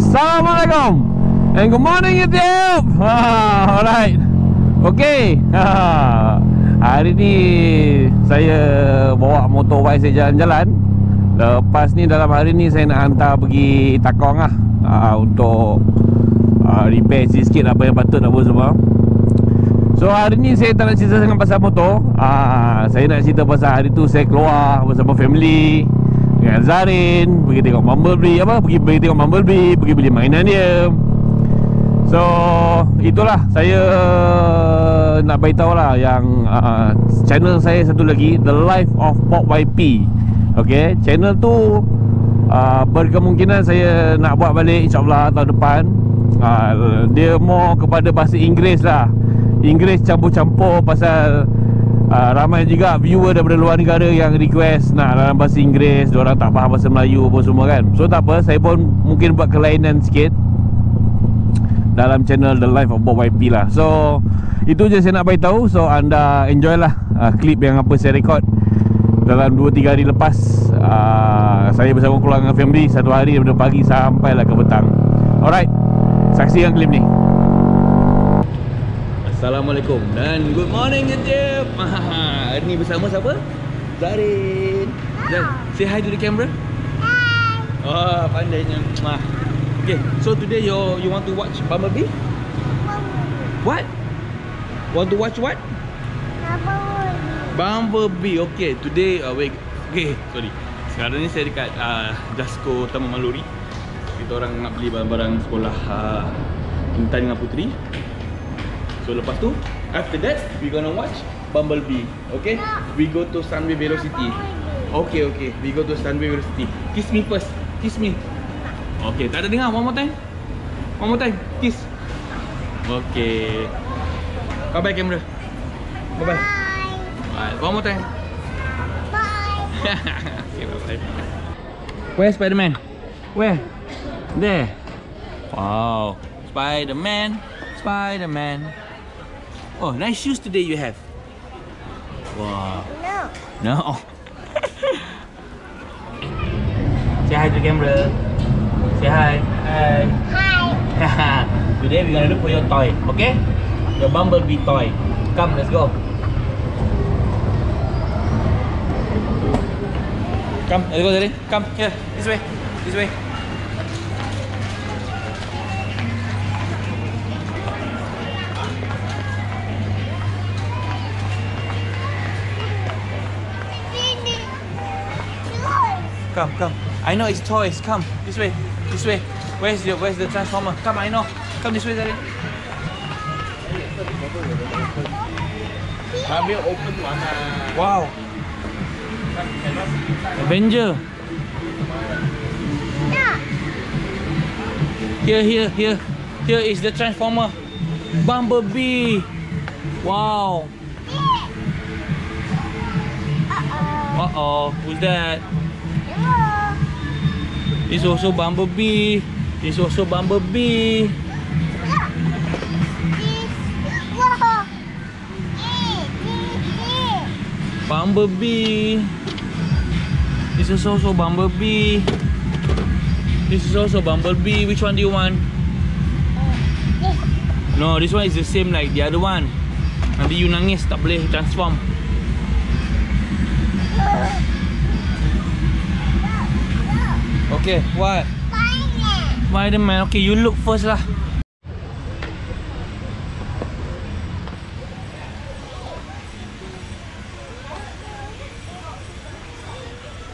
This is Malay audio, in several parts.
Assalamualaikum. And good morning YouTube ha, Alright. Okay. Ha, Hari ni Saya bawa motor bike saya jalan-jalan. Lepas ni dalam hari ni Saya nak hantar pergi Takong lah. Ha, Untuk ha, Repair sikit apa yang patut apa semua. So hari ni saya tak nak cerita sangat pasal motor. Ha, Saya nak cerita pasal hari tu Saya keluar bersama family dengan Zarin pergi tengok Bumblebee apa pergi pergi tengok Bumblebee pergi beli mainan dia. So itulah saya nak beritahu lah yang uh, channel saya satu lagi The Life of Pop YP ok channel tu uh, berkemungkinan saya nak buat balik insyaAllah tahun depan. Uh, dia more kepada bahasa Inggeris lah. Inggeris campur-campur pasal uh, ramai juga viewer daripada luar negara yang request nak dalam bahasa Inggeris orang tak faham bahasa Melayu apa semua kan. So tak apa saya pun mungkin buat kelainan sikit dalam channel The Life of Bob YP lah. So itu je saya nak beritahu. So anda enjoy lah uh, klip yang apa saya record dalam 2-3 hari lepas. Uh, saya bersama keluarga family satu hari daripada pagi sampai lah ke petang. Alright saksikan klip ni Assalamualaikum dan good morning YouTube. Hari ni bersama siapa? Zarin. Zar, say hi to the camera. Hi. Oh, pandainya. Mah. Okay, so today you you want to watch Bumblebee? What? Want to watch what? Bumblebee. Bumblebee. Okay, today uh, wait. Okay, sorry. Sekarang ni saya dekat uh, Jasco Taman Maluri. Kita orang nak beli barang-barang sekolah uh, Intan dengan Putri. So lepas tu After that We gonna watch Bumblebee. Okay. We go to Sunway Velocity. Okay okay. We go to Sunway Velocity. Kiss me first. Kiss me. Okay tak ada dengar. One more time. One more time. Kiss. Okay. Bye bye camera Bye. Bye Bye One more time. Bye. Okay bye bye Where Spiderman? Where? There. Wow. Spiderman. Spiderman Oh, nice shoes today you have. Wow. No. No. Say hi to the camera. Say hi. Hi. Hi. today we're gonna look for your toy, okay? Your bumblebee toy. Come, let's go. Come, let's go, Daddy. Come here. This way. This way. Come, come. I know it's toys. Come this way. This way. Where's the Where's the transformer? Come, I know. Come this way, Daddy. Wow. Avenger. Here, here, here. Here is the transformer. Bumblebee. Wow. Uh oh. Who's that? It's also Bumblebee. It's also Bumblebee. Bumblebee. This is also Bumblebee. This is also Bumblebee. Which one do you want? No, this one is the same like the other one. Nanti you nangis tak boleh transform. Okay, what? Spider-Man. Spider-Man. Okay, you look first lah.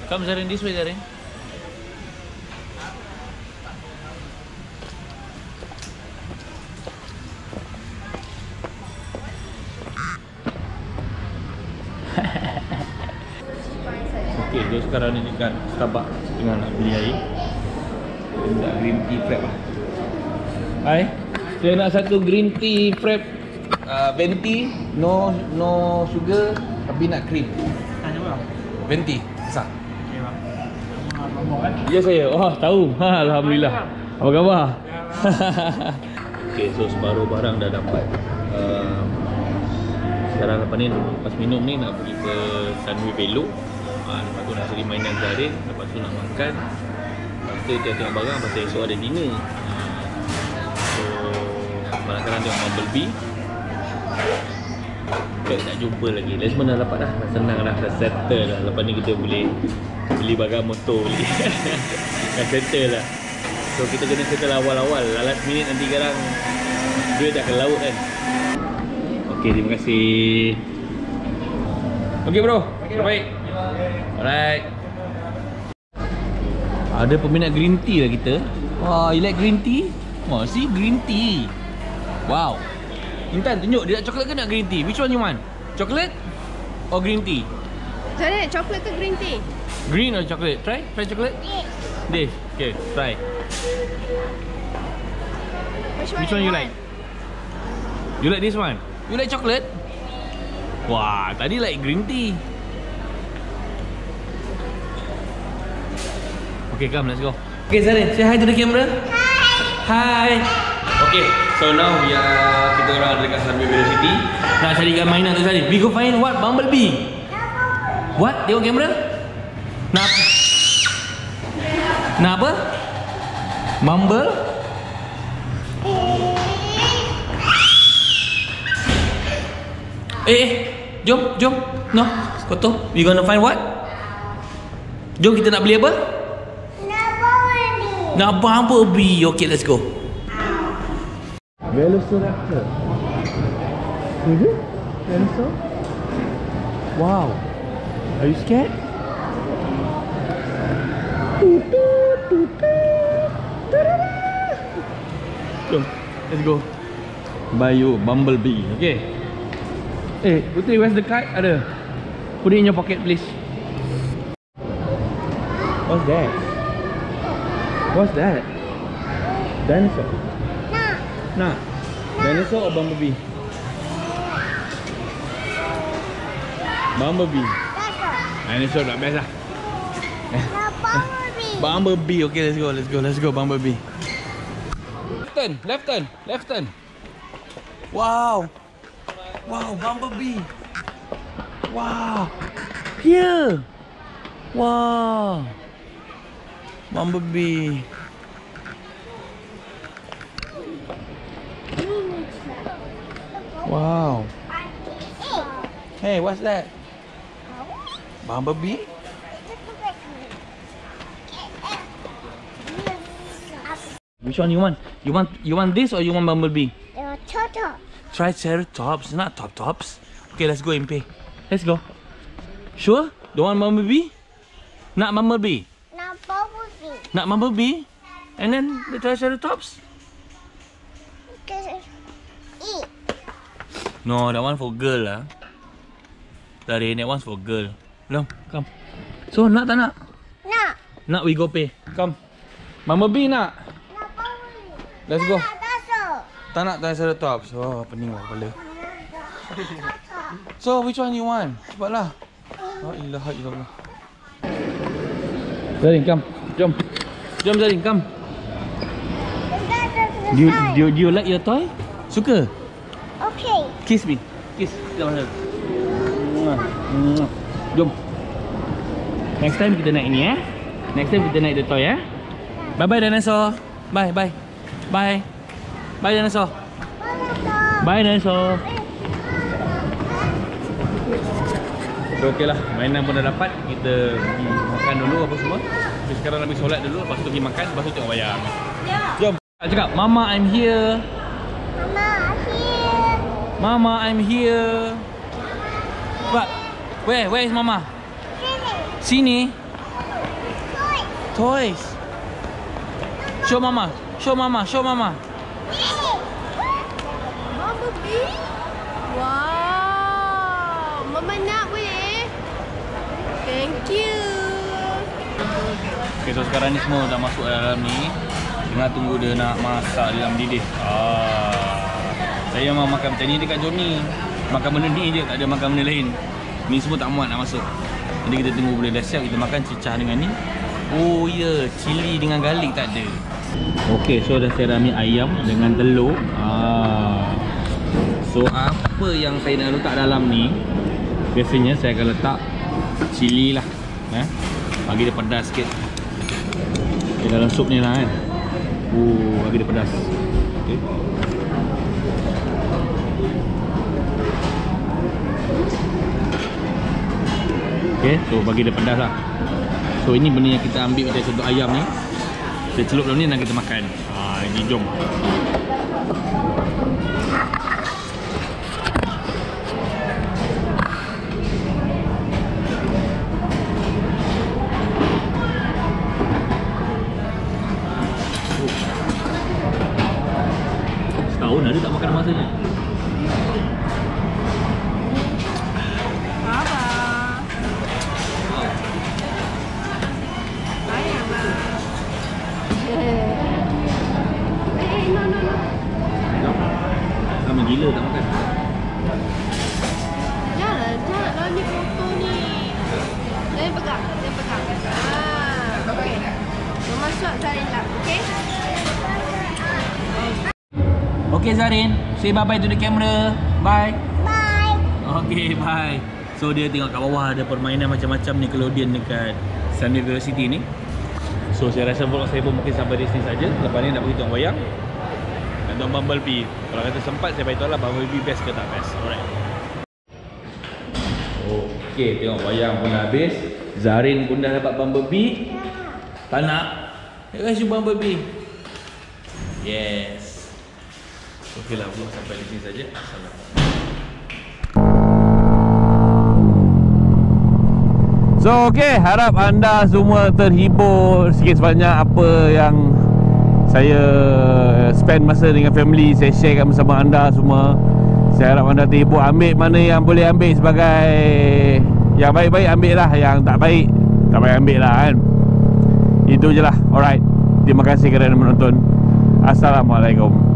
Come Zarin, this way Zarin. Okay, dia sekarang ni dekat Starbucks tengah nak beli air. Nak green tea frap lah. Hai. Saya nak satu green tea frap uh, venti, no no sugar tapi nak cream. Tanya bang. Venti. Besar. Okey bang. Ya saya. Oh, tahu. Ha, alhamdulillah. Apa khabar? Okey, so separuh barang dah dapat. Uh, sekarang lepas ni lepas minum ni nak pergi ke Sunway Velo. Ha, lepas tu nak cari mainan Zarin, lepas tu nak makan. Lepas kita tengok barang pasal esok ada dinner. So, kadang-kadang tengok Bumblebee. Tak, tak jumpa lagi. Lesman dah dapat dah. Dah senang dah. Dah settle dah. Lepas ni kita boleh beli barang motor beli. dah settle lah. So kita kena settle awal-awal. Last minute nanti kadang duit dah ke laut kan. Okay, terima kasih. Okay bro. Okay, baik. Alright. Ada peminat green tea lah kita. Wah, you like green tea? Wah, see green tea. Wow. Intan tunjuk dia nak coklat ke nak green tea? Which one you want? Coklat or green tea? Macam? Coklat ke green tea? Green or chocolate? Try? Try chocolate? This. Okay, try. Which one, Which one you like? You like this one? You like chocolate? Wah, tadi like green tea. Okay, come, let's go. Okay, Zarin, say hi to the camera. Hi. Hi. Okay, so now we are kita orang ada dekat Sunway Velocity. Nak carikan mainan tu Zarin. We go find what? Bumblebee. What? Tengok kamera. Nak Nak apa? Mumble? Eh, eh, jom, jom. No, kotor. We gonna find what? Jom kita nak beli apa? Nak Bumblebee. Okay, let's go. Velociraptor. Is it? Dinosaur? Wow. Are you scared? Jom, let's go. Buy you Bumblebee. Okay. Eh, Putri, where's the kite? Ada. Put it in your pocket, please. What's that? What's that? Dinosaur. Nah. Nah. Dinosaur or Bumblebee? Bumblebee. Dinosaur tak best lah. Bumblebee. Okay, let's go. Let's go. Let's go Bumblebee. Left turn. Left turn. Left turn. Wow. Wow, Bumblebee. Wow. Here. Wow. Bumblebee. Wow. Hey, what's that? Bumblebee? Which one you want? You want you want this or you want Bumblebee? Triceratops, not top tops. Okay, let's go and pay. Let's go. Sure? Don't want Bumblebee? Not Bumblebee. Not Bumblebee? And then the Triceratops? No, that one for girl lah. Dari that one's for girl. Belum, come. So, nak tak nak? Nak we go pay. Come. Bumblebee nak? Let's go. Tak nak Triceratops. Oh, pening lah kepala. So, which one you want? Cepatlah. La ilaha illallah. Zarin, come. Jom. Jom Zarin, come. Do you, do, you, do you like your toy? Suka? Okay. Kiss me. Kiss. Jom. Next time kita naik ni eh. Next time kita naik the toy eh. Bye bye dinosaur. Bye bye. Bye. Bye dinosaur. Bye dinosaur. So okey lah Mainan pun dah dapat Kita pergi makan dulu apa semua Tapi sekarang nak solat dulu Lepas tu pergi makan Lepas tu tengok wayang Jom Cakap Mama I'm here Mama I'm here What? Where? Where is Mama? Sini Toys Show Mama Show Mama Show Mama Bumblebee? Wow. Mama nak boleh? Thank you. Okay so sekarang ni semua dah masuk dalam ni. Tengah tunggu dia nak masak dalam didih ah. Saya memang makan macam ni dekat Johnny Makan benda ni je, tak ada makan benda lain. Ni semua tak muat nak masuk. Nanti kita tunggu benda dah siap, kita makan cecah dengan ni. Oh ya, yeah. cili dengan garlic tak ada. Okay, so dah saya rami ayam dengan telur. Ah. So apa yang saya nak letak dalam ni? Biasanya saya akan letak cili lah eh? Bagi dia pedas sikit Okay, dalam sup ni lah kan? Uh, bagi dia pedas. Okay Okay, so bagi dia pedas lah. So ini benda yang kita ambil dari sudut ayam ni. Kita celup dalam ni dan kita makan. Haa, ini jom gila tak makan Jangan, jangan lah ni foto ni. Jangan pegang, jangan pegang. Okey. Mama shot Zarin lah, okey? Okay Zarin, say bye-bye to the camera. Bye. Bye. Okay, bye. So dia tengok kat bawah ada permainan macam-macam Nickelodeon dekat Sunday City ni. So saya rasa vlog saya pun mungkin sampai di sini saja. Lepas ni nak pergi tengok wayang. Dan tengok Bumblebee. Kalau kata sempat saya beritahu lah Bumblebee best ke tak best. Alright. Okay, tengok wayang pun dah habis. Zarin pun dah dapat Bumblebee. Tak nak? Ya guys, you Bumblebee. Yes. Okey lah, vlog sampai di sini saja. So okey, harap anda semua terhibur sikit sebanyak apa yang saya spend masa dengan family saya sharekan bersama anda semua. Saya harap anda terhibur ambil mana yang boleh ambil sebagai yang baik-baik ambil lah, yang tak baik tak payah ambil lah kan. Itu je lah. Alright. Terima kasih kerana menonton. Assalamualaikum.